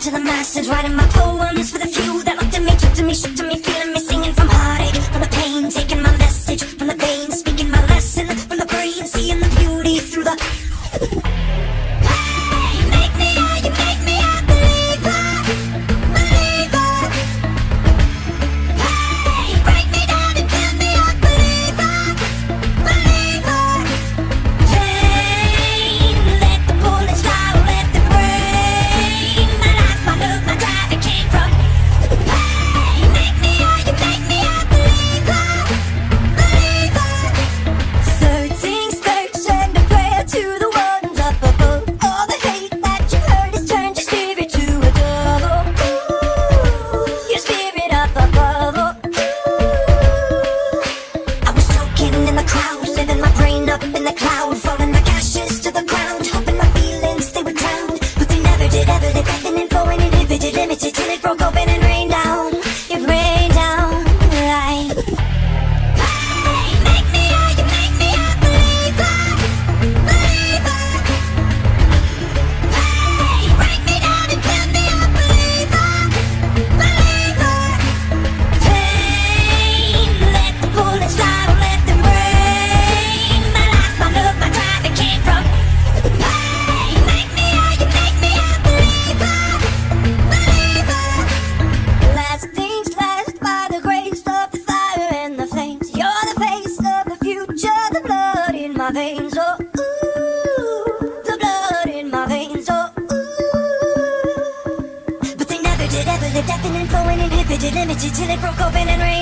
to the masses, writing my poems for the few that looked at me, took to me, shook to me, feeling. in the crowd, living my brain up in the With a deafening flowing inhibited, limited till it broke open and ran.